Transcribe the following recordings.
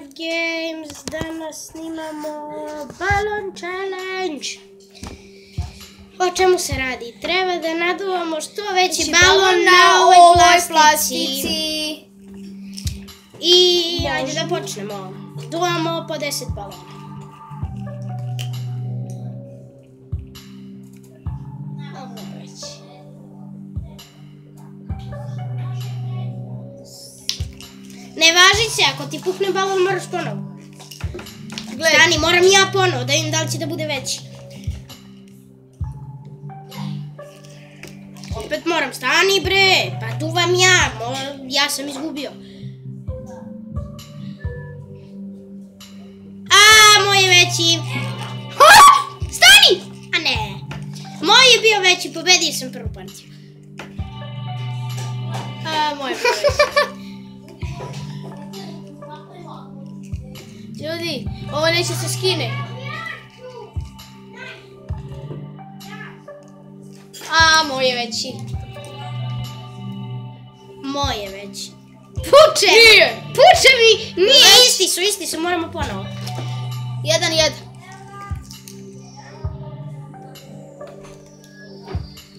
Games, danas snimamo Balon Challenge. O čemu se radi? Treba da naduvamo što veći Znači, balon na ovoj plastici. I ajde da počnemo. Duvamo po 10 balona. Ne važi se, ako ti pukne balon moraš ponovo. Gledaj, Stani, moram ja ponovo da vidim da li će da bude veći. Opet moram, stani bre, pa tu vam ja, mo- ja sam izgubio. A, moj je veći. Ha! Stani! A ne. Moj je bio veći, pobedio sam prvu partiju. a, moj je prvi. Ljudi, ovo neće se skine. A, moj je veći. Moj je veći. Puče! Nije! Puče mi! Nije, Već. isti su, isti su, moramo ponovo. Jedan, jedan.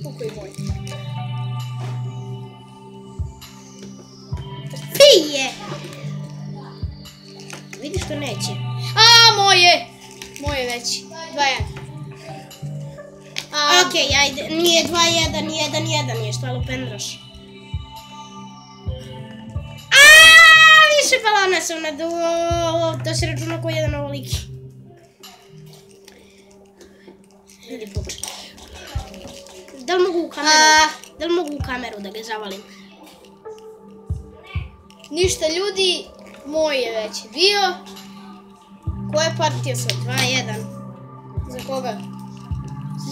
Pukoj moj. Moje veći. Dva, jedan. A, Okej, ajde, nije 2-1, 1-1 je, šta lupendraš? Aaaa, više balona sam naduo, to se računa ko jedan ovoliki. Vidi puče. Da li mogu u kameru, A. da li mogu u kameru da ga zavalim? ništa ljudi, moj je veći bio. Koja partija sad? 2-1, Za koga?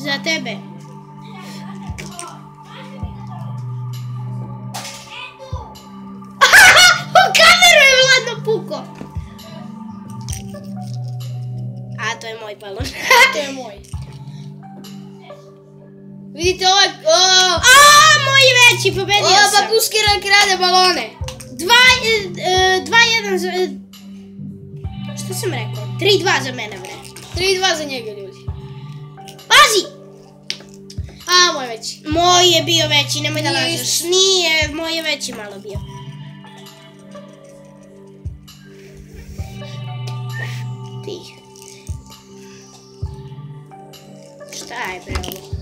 za tebe. U kameru je Vladno puko. A, to je moj balon. To je moj. Vidite ovaj... O, A, moj je veći, pobedio ova sam. babuskira krade balone. Dva, e, e, dva, jedan za... Šta sam rekao? Tri, dva za mene, bre. 3-2 za njega ljudi. Pazi! A, moj veći. Moj je bio veći, nemoj da lažeš. Nije, moj je veći malo bio. Ti. Šta je bre ovo?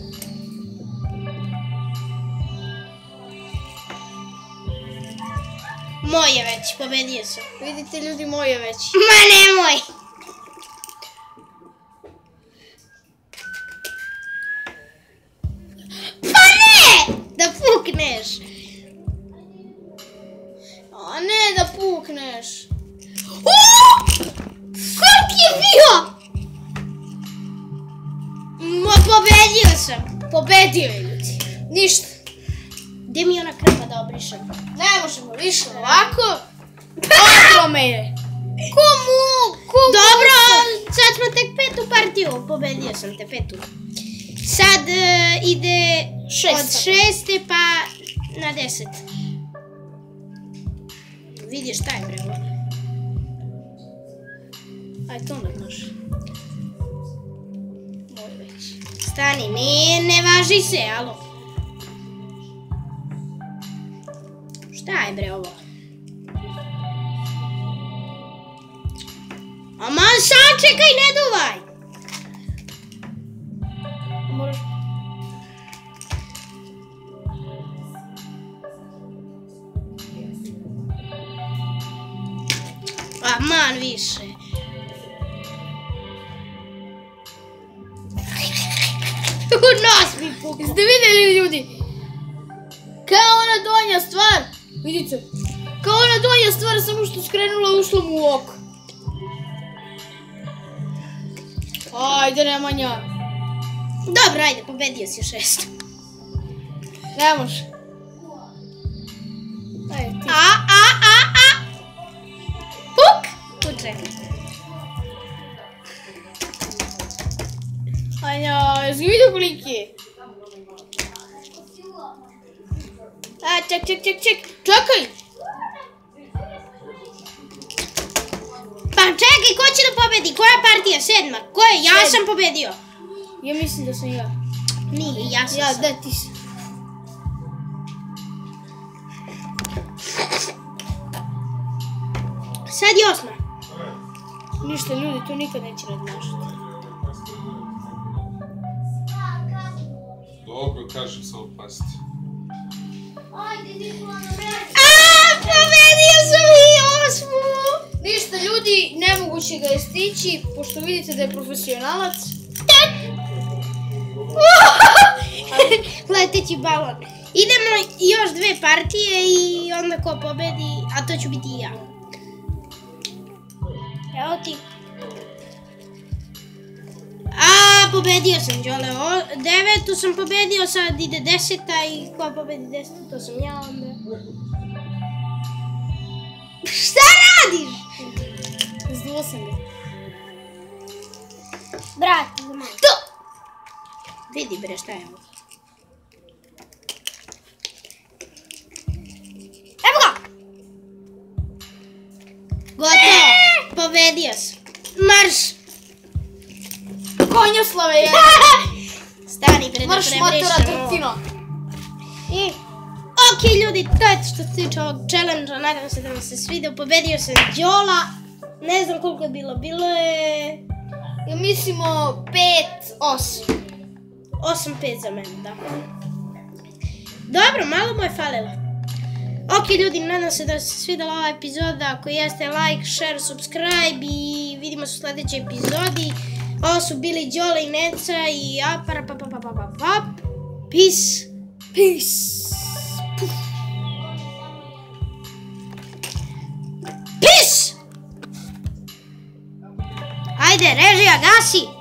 Moj je veći, pobedio sam. Vidite ljudi, moj je veći. Ma nemoj! Pa ne! Da pukneš! A ne da pukneš. Uuu! Koliki je bio? Ma pobedio sam. Pobedio je ljudi. Ništa. Gdje mi je ona krpa da obrišem? Ne možemo više ovako. Otro me je. Komu? Komu? Dobro, sad smo tek petu partiju. Pobedio sam te petu. Sad e, ide od šeste pa na deset. Vidiš šta je ovo? Aj, to. Moj već. Stani, ne, ne važi se, alo. Je bre ovo? Aman, sad čekaj, ne duvaj! Moraš... Aman, više. U nos mi pukao. Jeste vidjeli ljudi? Kao ona donja stvar. Vidite. Kao ona donja stvar, samo što skrenula i ušla mu u oko. Ajde, Nemanja. Dobro, ajde, pobedio si šest. Ne može. Ajde, ti. A, a, a, a. Puk. Puče. Anja, jesi vidio koliki je? A, ček, ček, ček, ček. Čekaj! Pa čekaj, ko će da pobedi? Koja partija? Sedma. Ko je? Ja Sedma. sam pobedio. Ja mislim da sam ja. Nije, ja sam. Ja, sam. da ti si. Sad je osma. Ništa ljudi, to nikad neće nadmašiti. Dobro, kažem, samo pazite. A, pobedio sam i osmu. Ništa ljudi, nemoguće ga je stići, pošto vidite da je profesionalac. Leteći balon. Idemo još dve partije i onda ko pobedi, a to ću biti i ja. Evo ti. Pobedio sam, Đole. O, devetu sam pobedio, sad ide deseta i ko pobedi desetu, to sam ja onda. Šta radiš? Zduo sam ga. Brat, za mene. To! Vidi bre šta je ovo. Evo ga! Gotovo! Pobedio sam. Marš! Konjoslave je! Stani bre da Marš motora. Trtino! I... Ok ljudi, to je to što se tiče ovog challenge nadam se da vam se svidio. Pobedio sam Đola. Ne znam koliko je bilo, bilo je... Ja mislimo 5-8. 8-5 za mene, da. Dobro, malo mu je falilo. Ok ljudi, nadam se da se svidjela ova epizoda. Ako jeste, like, share, subscribe i vidimo se u sljedećoj epizodi. Ovo su bili Đole i Neca i apara pa pa pa pa pa pa. Peace. Peace! Peace! Ajde, režija, gasi!